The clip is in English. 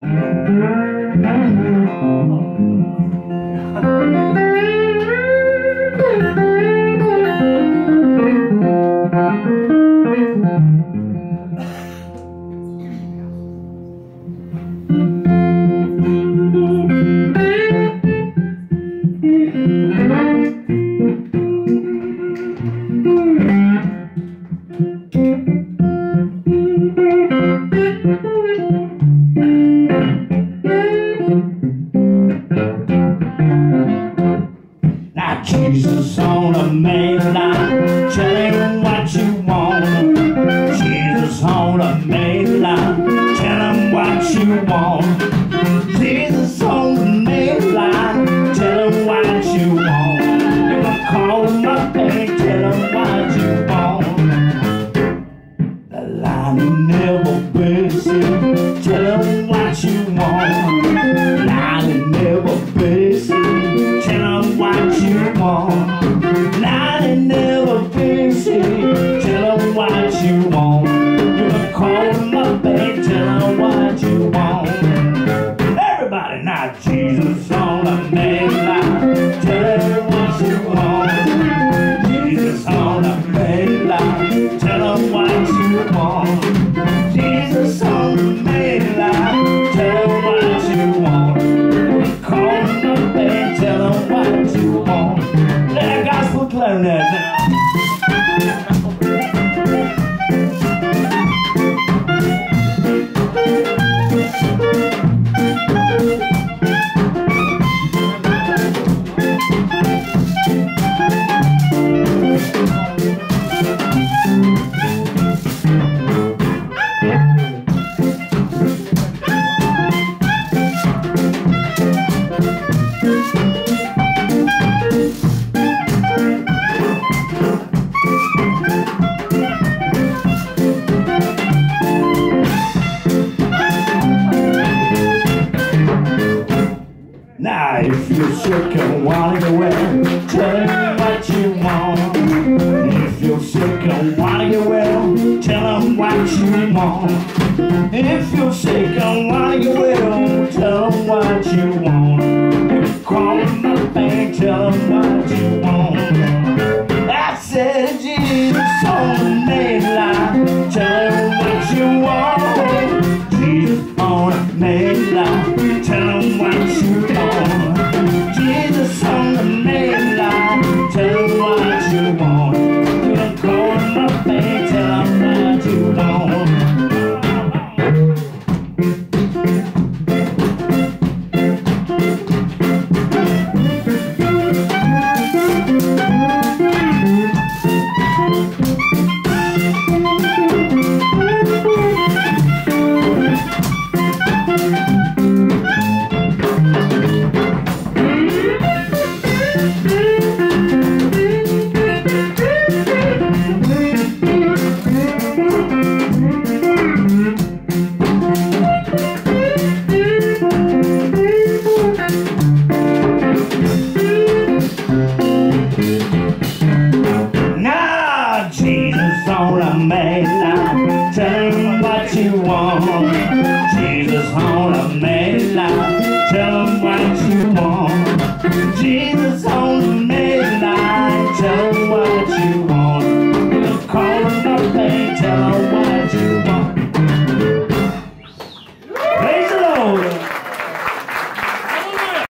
Oh, my Chile. Jesus Now if you're sick and want to well, tell them what you want. If you're sick and want to well, tell them what you want. If you're sick and want to well, tell them what you want. Call up and tell man.